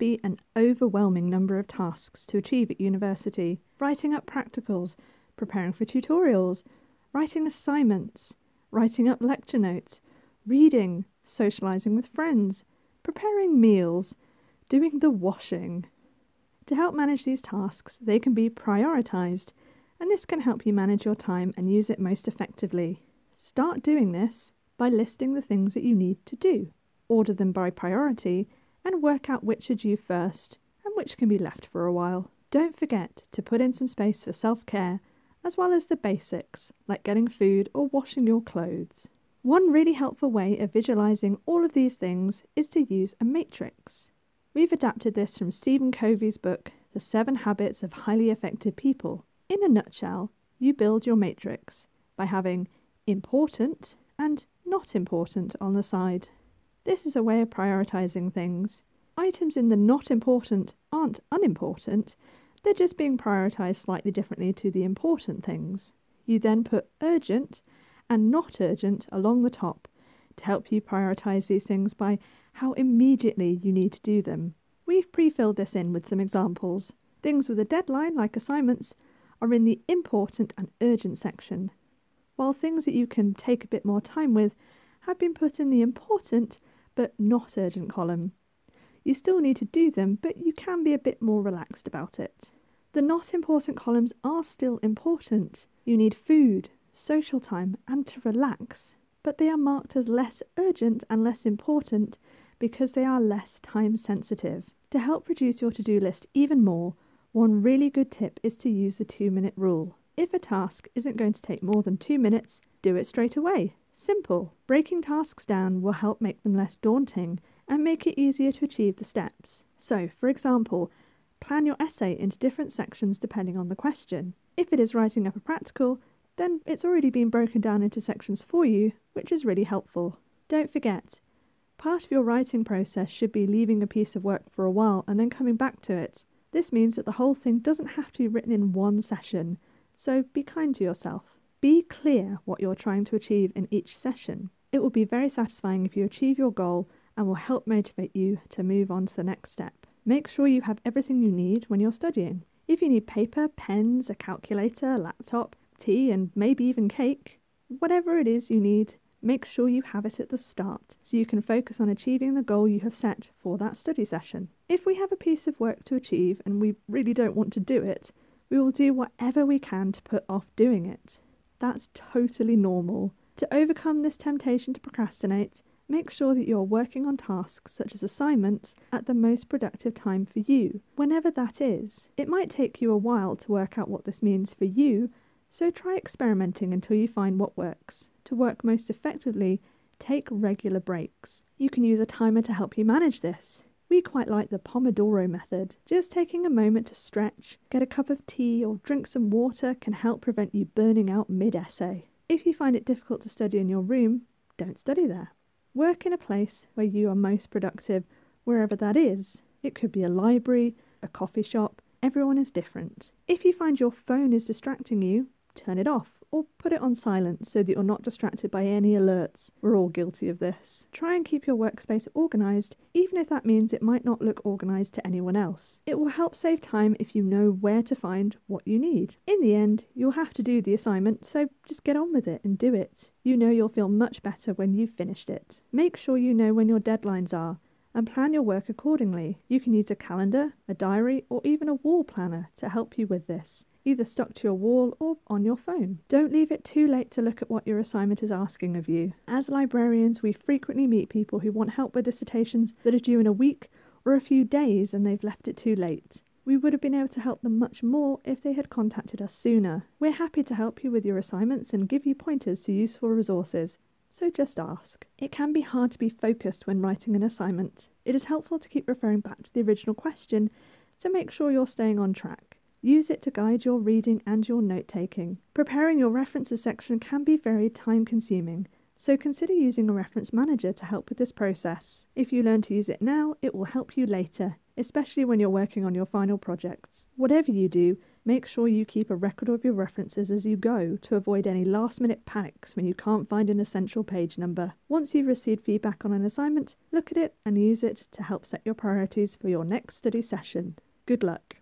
be an overwhelming number of tasks to achieve at university writing up practicals, preparing for tutorials, writing assignments, writing up lecture notes, reading, socialising with friends, preparing meals, doing the washing. To help manage these tasks, they can be prioritised, and this can help you manage your time and use it most effectively. Start doing this by listing the things that you need to do. Order them by priority and work out which are due first and which can be left for a while. Don't forget to put in some space for self care as well as the basics like getting food or washing your clothes. One really helpful way of visualizing all of these things is to use a matrix. We've adapted this from Stephen Covey's book, The Seven Habits of Highly Effective People. In a nutshell, you build your matrix by having important and not important on the side. This is a way of prioritizing things. Items in the not important aren't unimportant, they're just being prioritized slightly differently to the important things. You then put urgent and not urgent along the top to help you prioritize these things by how immediately you need to do them. We've pre filled this in with some examples. Things with a deadline, like assignments, are in the important and urgent section, while things that you can take a bit more time with have been put in the important but not urgent column. You still need to do them, but you can be a bit more relaxed about it. The not important columns are still important. You need food, social time, and to relax, but they are marked as less urgent and less important because they are less time sensitive. To help reduce your to do list even more, one really good tip is to use the two minute rule. If a task isn't going to take more than two minutes, do it straight away. Simple. Breaking tasks down will help make them less daunting and make it easier to achieve the steps. So, for example, plan your essay into different sections depending on the question. If it is writing up a practical, then it's already been broken down into sections for you, which is really helpful. Don't forget, part of your writing process should be leaving a piece of work for a while and then coming back to it. This means that the whole thing doesn't have to be written in one session, so be kind to yourself. Be clear what you're trying to achieve in each session. It will be very satisfying if you achieve your goal and will help motivate you to move on to the next step. Make sure you have everything you need when you're studying. If you need paper, pens, a calculator, a laptop, tea, and maybe even cake, whatever it is you need, make sure you have it at the start so you can focus on achieving the goal you have set for that study session. If we have a piece of work to achieve and we really don't want to do it, we will do whatever we can to put off doing it. That's totally normal. To overcome this temptation to procrastinate, make sure that you're working on tasks such as assignments at the most productive time for you, whenever that is. It might take you a while to work out what this means for you, so try experimenting until you find what works. To work most effectively, take regular breaks. You can use a timer to help you manage this. We quite like the Pomodoro method. Just taking a moment to stretch, get a cup of tea, or drink some water can help prevent you burning out mid essay. If you find it difficult to study in your room, don't study there. Work in a place where you are most productive, wherever that is. It could be a library, a coffee shop, everyone is different. If you find your phone is distracting you, turn it off or put it on silent so that you're not distracted by any alerts. We're all guilty of this. Try and keep your workspace organised, even if that means it might not look organised to anyone else. It will help save time if you know where to find what you need. In the end, you'll have to do the assignment, so just get on with it and do it. You know you'll feel much better when you've finished it. Make sure you know when your deadlines are and plan your work accordingly. You can use a calendar, a diary, or even a wall planner to help you with this either stuck to your wall or on your phone. Don't leave it too late to look at what your assignment is asking of you. As librarians, we frequently meet people who want help with dissertations that are due in a week or a few days and they've left it too late. We would have been able to help them much more if they had contacted us sooner. We're happy to help you with your assignments and give you pointers to useful resources. So just ask. It can be hard to be focused when writing an assignment. It is helpful to keep referring back to the original question to make sure you're staying on track. Use it to guide your reading and your note taking. Preparing your references section can be very time consuming, so consider using a reference manager to help with this process. If you learn to use it now, it will help you later, especially when you're working on your final projects. Whatever you do, Make sure you keep a record of your references as you go to avoid any last minute panics when you can't find an essential page number. Once you've received feedback on an assignment, look at it and use it to help set your priorities for your next study session. Good luck.